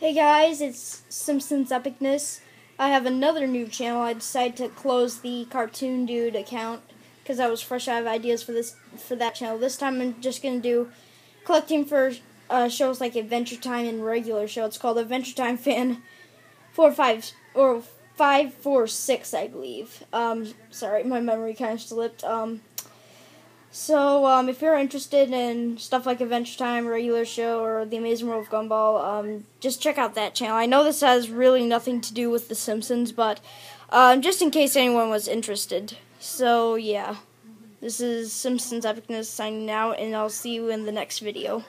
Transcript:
Hey guys, it's Simpsons Epicness. I have another new channel. I decided to close the Cartoon Dude account because I was fresh out of ideas for this for that channel. This time I'm just gonna do collecting for uh, shows like Adventure Time and regular show. It's called Adventure Time Fan four five or five four six, I believe. Um, sorry, my memory kind of slipped. Um, so, um, if you're interested in stuff like Adventure Time, regular show, or The Amazing World of Gumball, um, just check out that channel. I know this has really nothing to do with The Simpsons, but um, just in case anyone was interested. So, yeah. This is Simpsons Epicness signing out, and I'll see you in the next video.